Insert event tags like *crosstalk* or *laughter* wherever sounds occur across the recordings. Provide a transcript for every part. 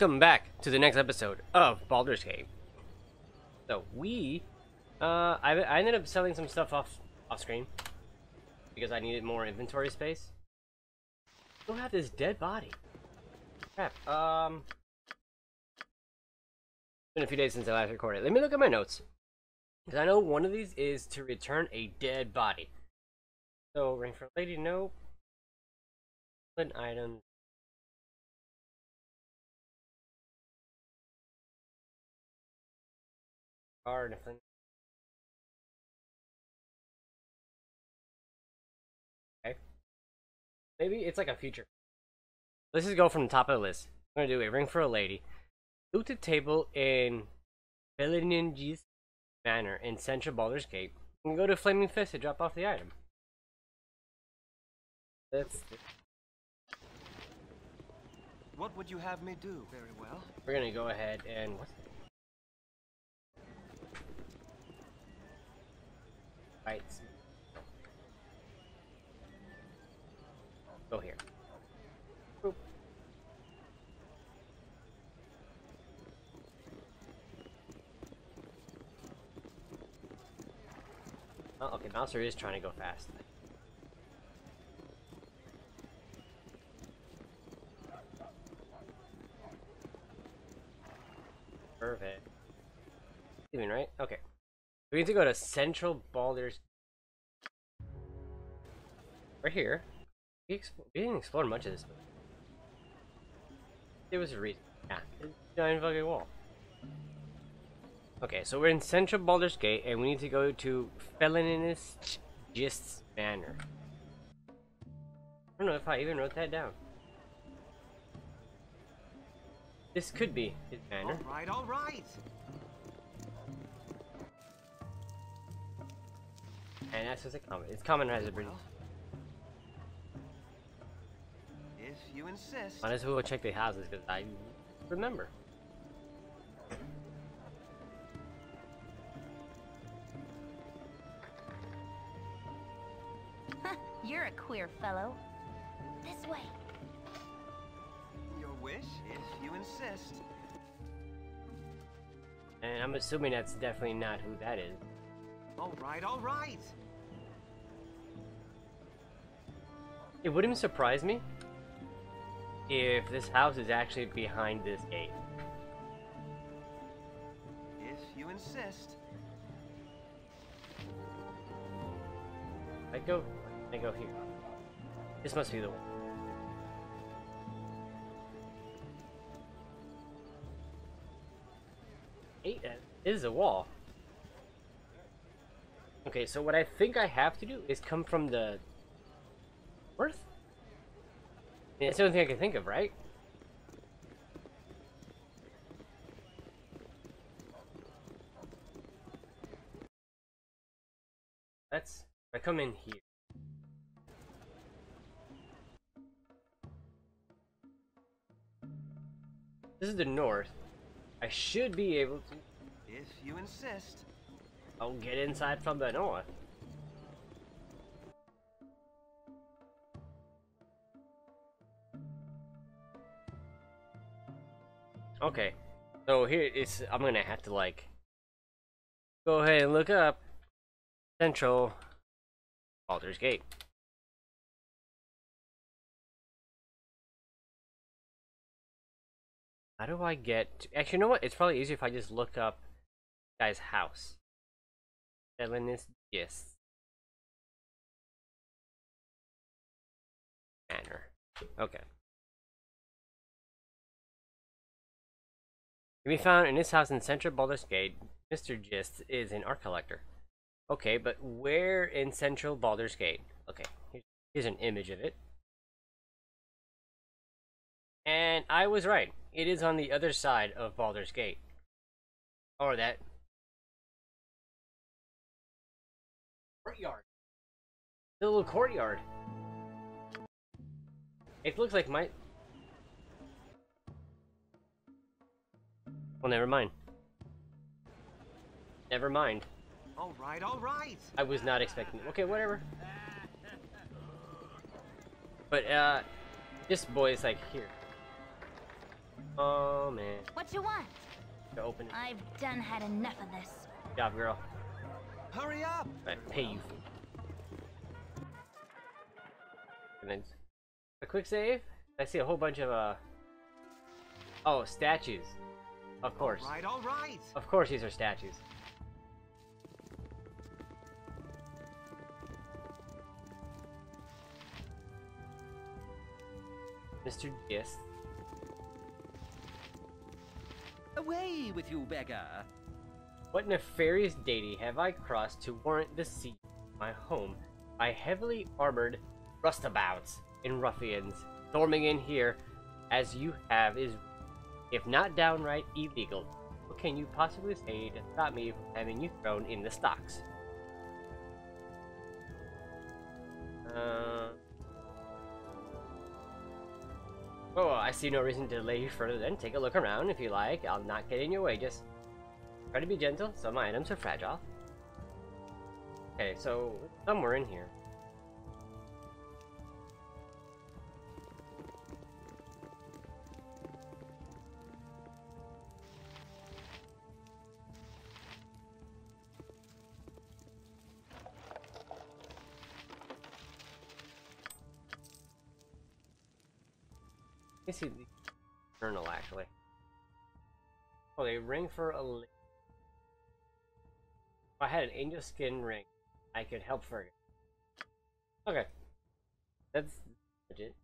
Welcome back to the next episode of Baldur's Gate. So we, uh, I, I ended up selling some stuff off off screen because I needed more inventory space. Still have this dead body. Crap. Um, it's been a few days since I last recorded. Let me look at my notes because I know one of these is to return a dead body. So ring for lady, nope. An item. Card, nothing. Okay. Maybe it's like a future. Let's just go from the top of the list. I'm gonna do a ring for a lady. Loot the table in Felonius Gist's Manor in Central Baldur's Gate. And go to Flaming Fist to drop off the item. That's What would you have me do? Very well. we're gonna go ahead and right go here Boop. Oh, okay, Bouncer is trying to go fast. Perfect. Even right? Okay. We need to go to Central Baldur's. Right here. We, we didn't explore much of this. Movie. It was a reason. Yeah, it's a giant fucking wall. Okay, so we're in Central Baldur's Gate, and we need to go to Felonius Gist's Manor. I don't know if I even wrote that down. This could be his manor. All right, all right. And that's just a common. Oh, it's common has a bridge. If you insist. Might as well check the houses because I remember. You're a queer fellow. This way. Your wish, if you insist. And I'm assuming that's definitely not who that is. All right, all right. It wouldn't surprise me if this house is actually behind this gate. If you insist. I go, I go here. This must be the one. Eight uh, is a wall. Okay, so what I think I have to do is come from the north. That's the only thing I can think of, right? That's I come in here. This is the north. I should be able to. If you insist. I'll get inside from the north. Okay, so here it's. I'm gonna have to like go ahead and look up Central Baldur's Gate. How do I get? Actually, you know what? It's probably easier if I just look up guy's house. Selenis yes. Manor. Okay. Can be found in this house in Central Baldur's Gate. Mr. Gist is an art collector. Okay, but where in Central Baldur's Gate? Okay, here's an image of it. And I was right. It is on the other side of Baldur's Gate. Or that. Courtyard. The little courtyard. It looks like my. Well, never mind. Never mind. All right, all right. I was not expecting. Okay, whatever. But uh, this boy is like here. Oh man, What you want? to open it. I've done had enough of this. Good job, girl. Hurry up! I pay you. And then a quick save. I see a whole bunch of uh. Oh, statues. Of course. All right, all right. Of course, these are statues. Mr. Gist. Away with you, beggar! What nefarious deity have I crossed to warrant the siege of my home by heavily armored rustabouts and ruffians storming in here as you have is, if not downright illegal? What can you possibly say to stop me from having you thrown in the stocks? Uh. Oh, I see no reason to delay you further then. Take a look around if you like. I'll not get in your way. Just Try to be gentle. Some items are fragile. Okay, so somewhere in here. Let me see the journal actually. Oh, they ring for a. I had an angel skin ring, I could help Fergus. Okay. That's legit.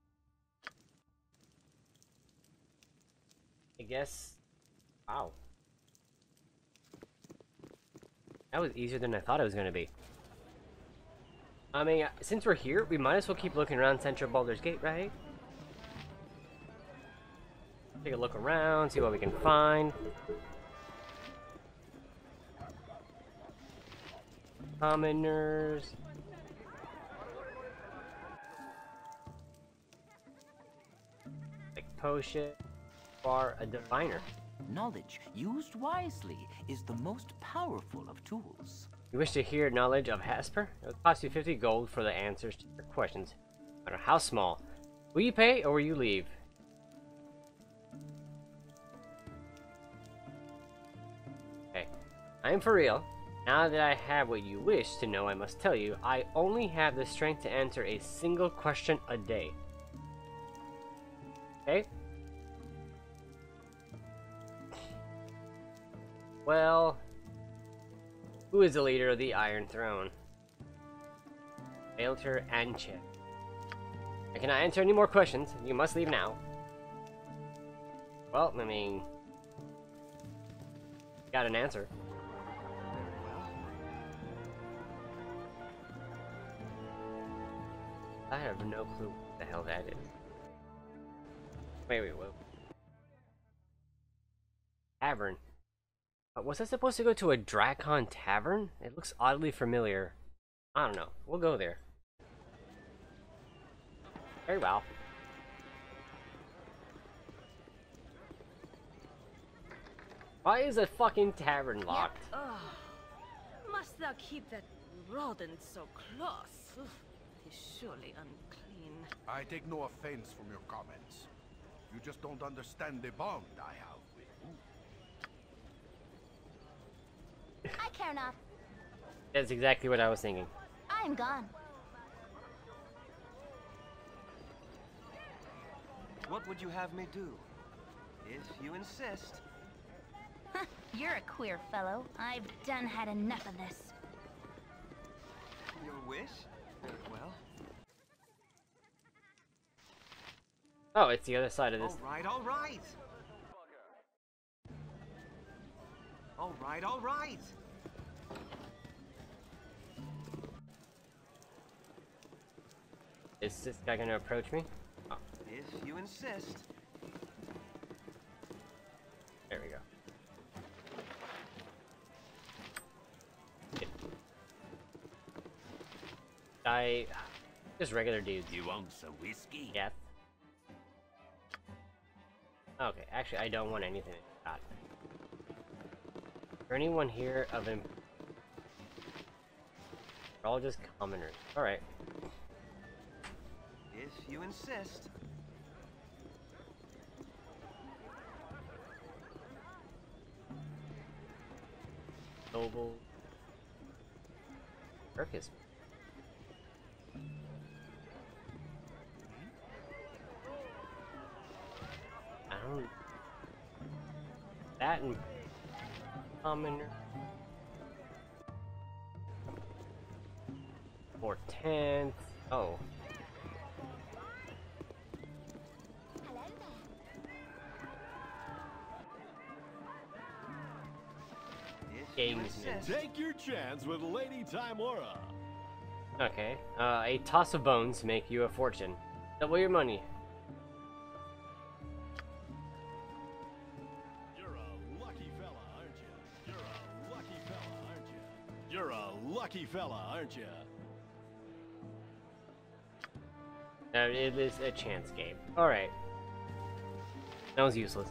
I guess. Wow. That was easier than I thought it was going to be. I mean, uh, since we're here, we might as well keep looking around Central Baldur's Gate, right? Take a look around, see what we can find. Commoners. Like potion. Or a diviner. Knowledge used wisely is the most powerful of tools. You wish to hear knowledge of Hasper? It will cost you 50 gold for the answers to your questions, no matter how small. Will you pay or will you leave? Okay, I am for real. Now that I have what you wish to know, I must tell you, I only have the strength to answer a single question a day. Okay? Well, who is the leader of the Iron Throne? Rieltar Anchev. I cannot answer any more questions. You must leave now. Well, I mean... Got an answer. I have no clue what the hell that is. Wait, wait, what? Tavern. Uh, was I supposed to go to a Dracon Tavern? It looks oddly familiar. I don't know. We'll go there. Very well. Why is a fucking tavern locked? Ugh. Must thou keep that rodent so close? Ugh, He's surely unclean. I take no offense from your comments. You just don't understand the bond I have with you. I care not. That's exactly what I was thinking. I'm gone. What would you have me do? If you insist. You're a queer fellow. I've done had enough of this. Your wish? Very well. Oh, it's the other side of this. All right, all right. All right, all right. Is this guy gonna approach me? Oh, If you insist. there we go. Get- I just regular dudes. You want some whiskey? Yes. Okay, actually, I don't want anything shot. Is anyone here of imp- They're all just commoners. Alright. If you insist. Noble. Circus. That and commoner. Four tenth. Oh. If you Gamesman. Take your chance with Lady Tymora. Okay. Uh, a toss of bones make you a fortune. Double your money. Aren't you? Uh, it is a chance game. Alright. That was useless.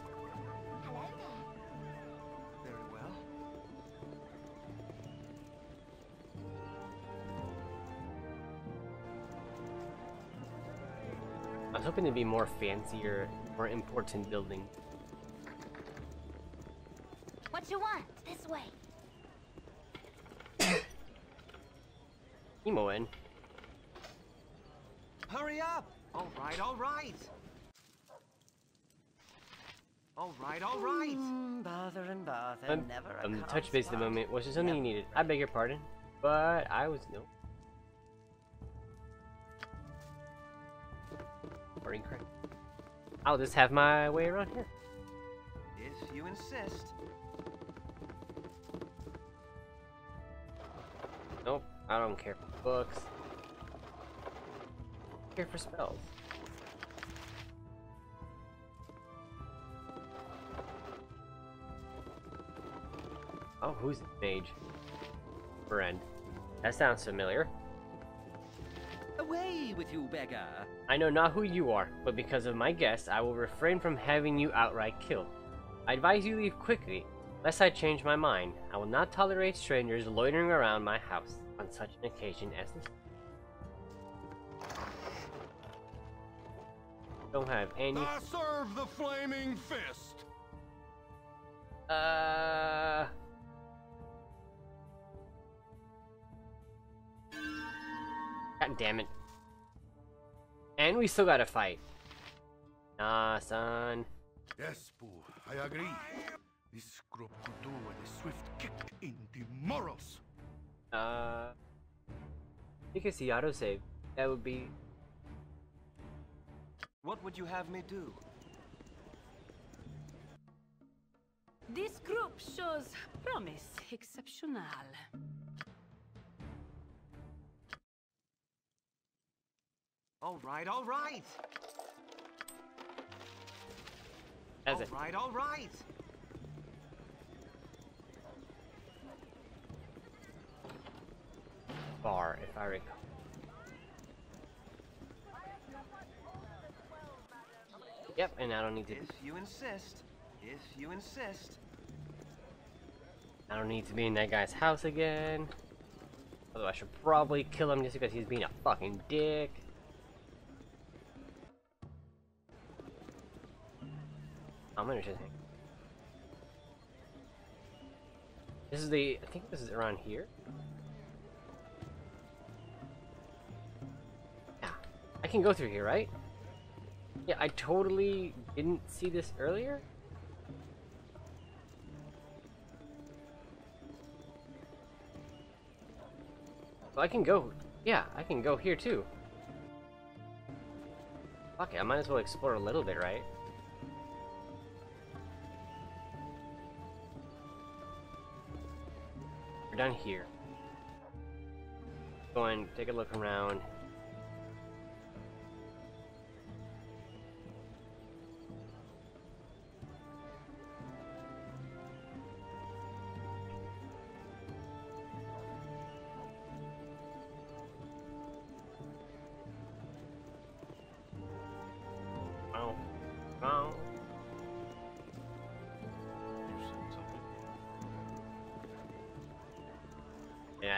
Very well. I was hoping to be more fancier, more important building. What you want? This way. Emo in. Hurry up! All right, all right. All right, all right. Bother and bother, Um, never a um, touch base at the moment. Was there something you needed? I beg your pardon, but I was no. Or incorrect. I'll just have my way around here. If you insist. Nope, I don't care for books. Here for spells. Oh, who's the mage? Friend. That sounds familiar. Away with you, beggar! I know not who you are, but because of my guest, I will refrain from having you outright killed. I advise you leave quickly, lest I change my mind. I will not tolerate strangers loitering around my house on such an occasion as this. Don't have any. I serve the flaming fist. Uh. God damn it. And we still gotta fight. Nah, son. Yes, Boo, I agree. This group could do with a swift kick in the morals. Uh. You can see autosave. That would be. What would you have me do? This group shows promise exceptional. All right, all right. That's All it. right, all right. Bar, if I recall. Yep, and I don't need to. If you insist. If you insist. I don't need to be in that guy's house again. Although I should probably kill him just because he's being a fucking dick. I'm gonna just. This is the. I think this is around here. Can go through here, right? Yeah, I totally didn't see this earlier. I can go. Yeah, I can go here too. Fuck it, I might as well explore a little bit, right? We're done here. Go and take a look around.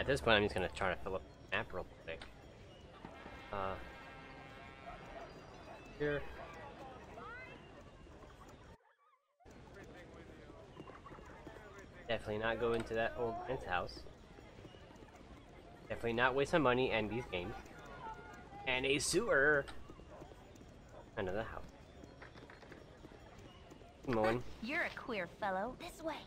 At this point I'm just gonna try to fill up the map real quick. Uh here. Definitely not go into that old man's house. Definitely not waste my money and these games. And a sewer. Another house. Come on. You're a queer fellow. This way.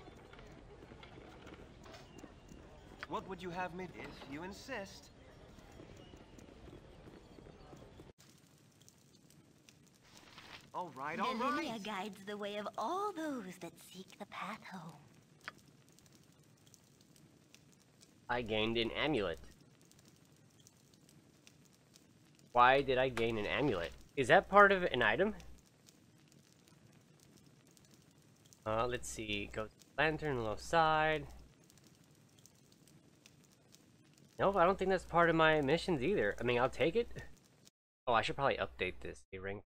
What would you have me do? If you insist. All right, all the right. guides the way of all those that seek the path home. I gained an amulet. Why did I gain an amulet? Is that part of an item? Uh, let's see. Go to the lantern, left side. Nope, I don't think that's part of my missions either. I mean, I'll take it. Oh, I should probably update this. A ring.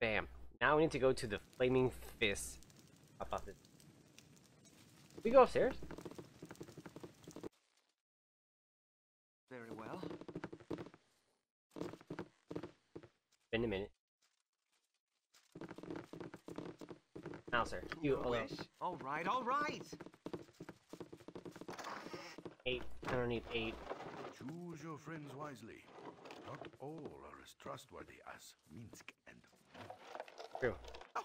Bam. Now we need to go to the Flaming Fist. How about this? We go upstairs? Very well. Been a minute. Now, sir. You, wish. All right, all right. Eight. I don't need eight. Choose your friends wisely. Not all are as trustworthy as Minsc and True. Oh,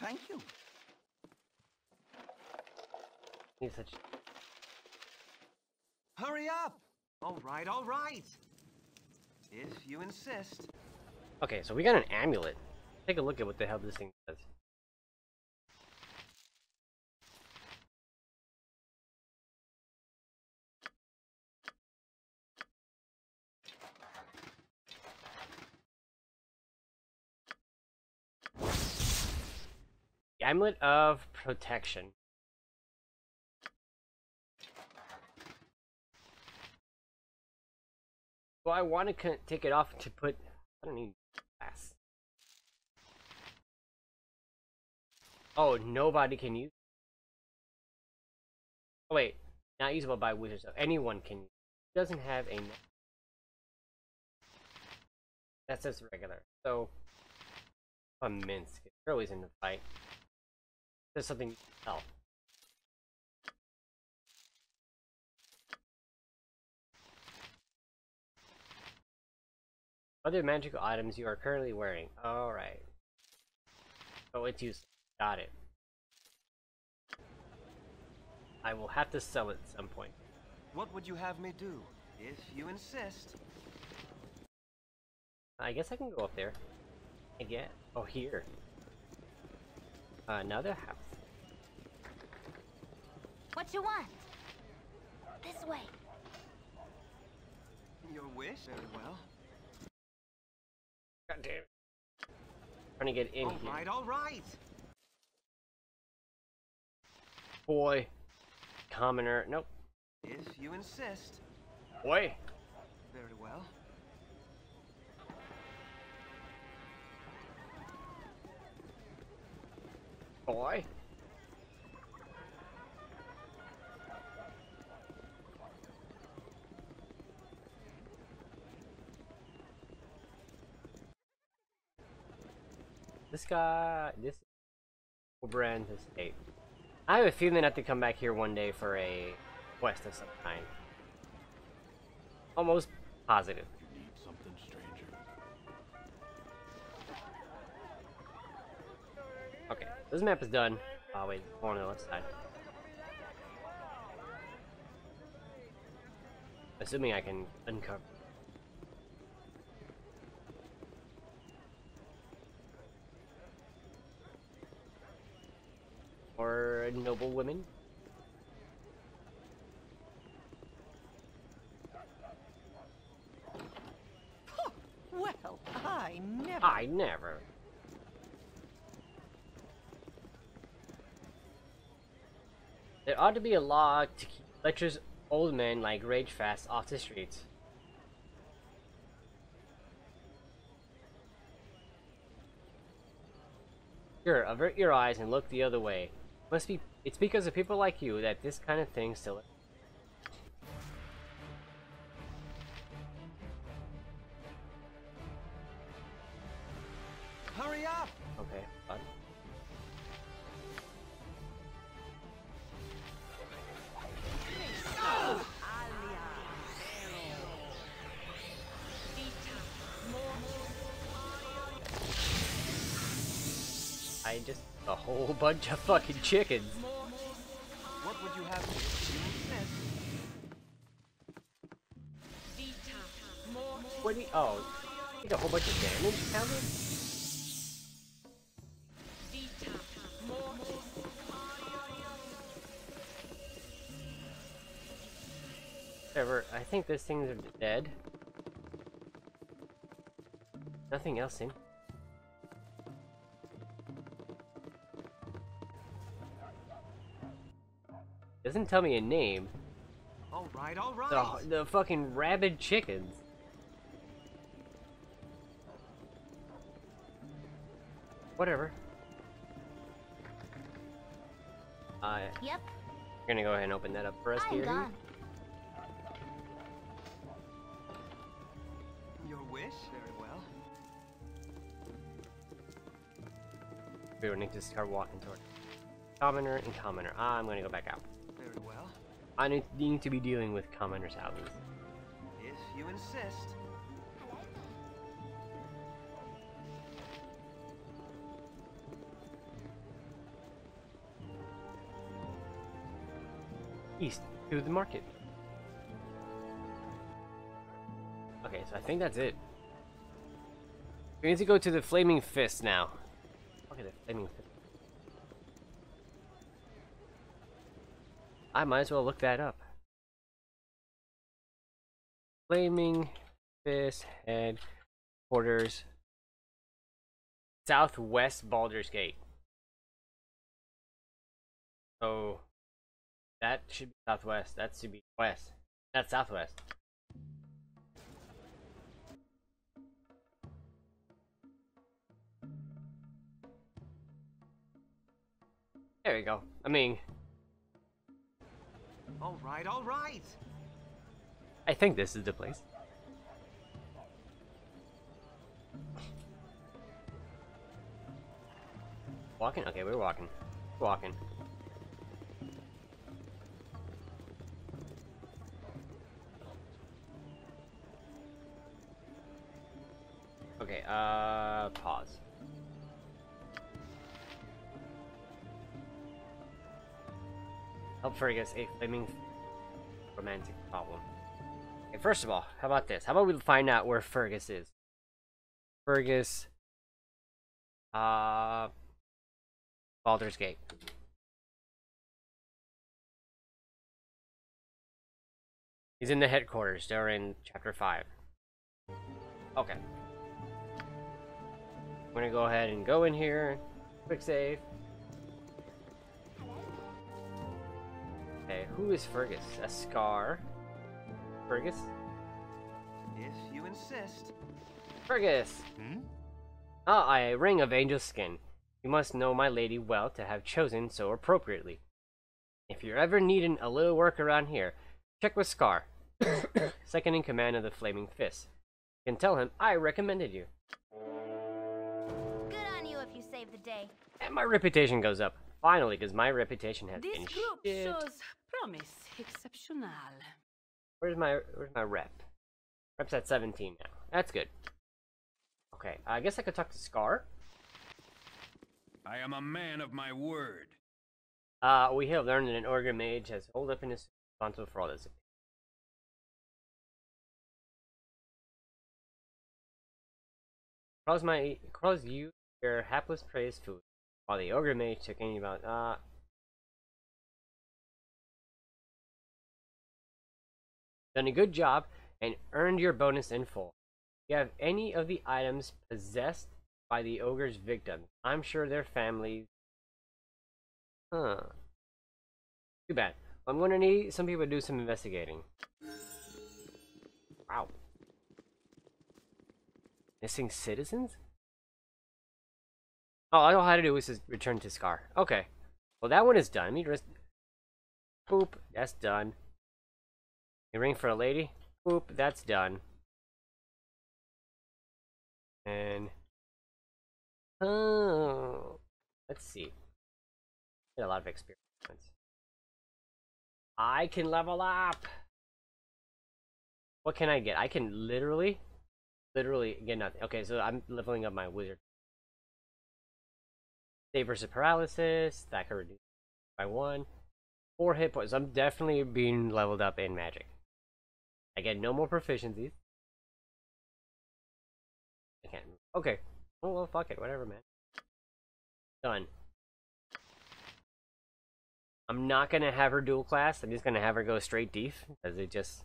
thank you. Need such. Hurry up. All right, all right. If you insist. Okay, so we got an amulet. Take a look at what the hell this thing does. The Amulet of Protection. Well, I want to take it off to put. I don't need glass. Oh, nobody can use. Oh wait, not usable by wizards. So anyone can. use it. Doesn't have a. ne- That says regular. So, I'm Minsc. They're always in the fight. There's something else. Other magical items you are currently wearing. Alright. Oh, it's useless. Got it. I will have to sell it at some point. What would you have me do? If you insist. I guess I can go up there. Again. Oh, here. Another house. What you want? This way. Your wish? Very well. God damn it. Trying to get in All here. right, all right. Boy. Commoner. Nope. If you insist. Boy. Very well. Boy. This guy, this brand estate. I have a feeling I have to come back here one day for a quest of some kind. Almost positive. Okay, this map is done. Oh wait, on the left side. Assuming I can uncover. Or noble women. Well, I never. I never. There ought to be a law to keep lecherous old men like Ragefast off the streets. Sure, avert your eyes and look the other way. Must be it's because of people like you that this kind of thing still Hurry up! Okay, fun. I just a whole bunch of fucking chickens. Oh, take a whole bunch of damage counted? Whatever, I think these things are dead. Nothing else in. Doesn't tell me a name. All right, all right. The, the fucking rabid chickens. Whatever. Uh, Yep, we're gonna go ahead and open that up for us I'm here. gone. Your wish? Very well. We would need to start walking toward commoner and commoner. I'm gonna go back out. Very well. I need, need to be dealing with commoners' houses. If you insist. East to the market. Okay, so I think that's it. We need to go to the Flaming Fist now. Look at the Flaming Fist. I might as well look that up. Flaming Fist headquarters. Southwest Baldur's Gate. So that should be southwest. That should be west. That's southwest. There we go. I mean, All right, all right. I think this is the place. Walking? Okay, we're walking. Walking. Okay, uh, pause. Help Fergus a flaming romantic problem. Okay, first of all, how about this? How about we find out where Fergus is? Fergus, uh, Baldur's Gate. He's in the headquarters. They're in chapter 5. Okay. I'm gonna go ahead and go in here. Quick save. Okay, who is Fergus? A Scar. Fergus? If you insist. Fergus! Hmm? Ah, a ring of angel skin. You must know my lady well to have chosen so appropriately. If you're ever needing a little work around here, check with Scar, *coughs* second in command of the Flaming Fist. You can tell him I recommended you. The day. And my reputation goes up. Finally, because my reputation has This been group shit. shows promise exceptional. Where's my where's my rep? Rep's at 17 now. That's good. Okay, I guess I could talk to Scar. I am a man of my word. Uh, we have learned that an Ogre Mage has hold up in his responsible for all this. Crawls my crawls you your hapless prey's food, while the Ogre Mage took any about uh done a good job and earned your bonus in full. If you have any of the items possessed by the ogre's victims, I'm sure their families Huh. Too bad. I'm gonna need some people to do some investigating. Wow. Missing citizens? Oh, I had to do just return to Scar. Okay. Well, that one is done. Let me just... Boop. That's done. A ring for a lady? Boop. That's done. And... Oh... Let's see. Get a lot of experience. I can level up. What can I get? I can literally, literally get nothing. Okay, so I'm leveling up my wizard. Save versus paralysis. That could reduce by one. Four hit points. I'm definitely being leveled up in magic. I get no more proficiencies. I can't. Okay. Oh well, fuck it. Whatever, man. Done. I'm not gonna have her dual class. I'm just gonna have her go straight def because it just.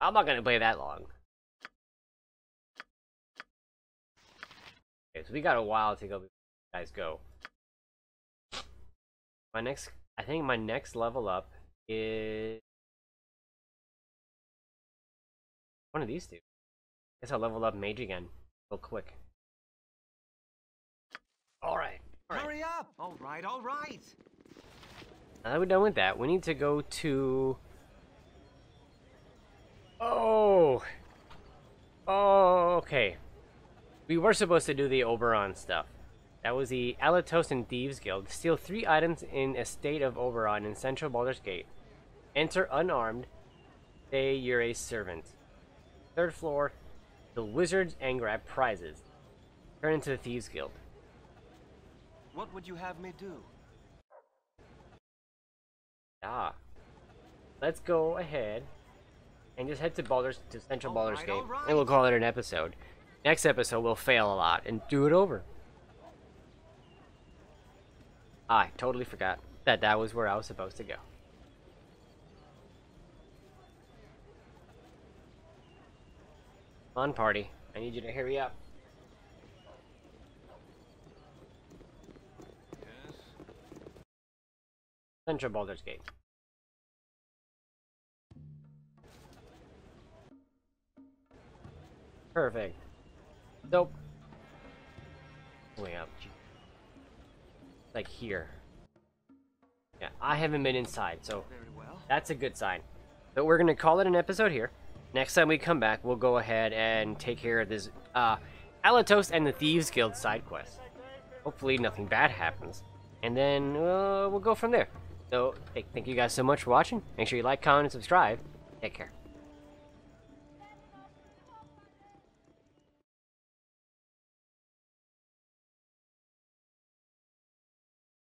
I'm not gonna play that long. Okay, so we got a while to go. Guys, go. My next, I think my next level up is one of these two. Guess I'll level up mage again, real quick. All right. All right. Hurry up! All right, all right. Now that we're done with that, we need to go to. Oh. Oh, okay. We were supposed to do the Oberan stuff. That was the Alatos and Thieves Guild. Steal three items in Estate of Oberan in Central Baldur's Gate. Enter unarmed. Say you're a servant. Third floor. The wizards and grab prizes. Turn into the Thieves Guild. What would you have me do? Ah. Let's go ahead and just head to Baldur's to Central Baldur's Alright, Gate, alright. and we'll call it an episode. Next episode, we'll fail a lot and do it over. I totally forgot that that was where I was supposed to go. Come on, party. I need you to hurry up. Central Baldur's Gate. Perfect. Nope. Way up. Like here. Yeah, I haven't been inside, so well. that's a good sign. But we're gonna call it an episode here. Next time we come back, we'll go ahead and take care of this uh Alatos and the Thieves Guild side quest. Hopefully nothing bad happens. And then uh, we'll go from there. So, th- thank you guys so much for watching. Make sure you like, comment, and subscribe. Take care.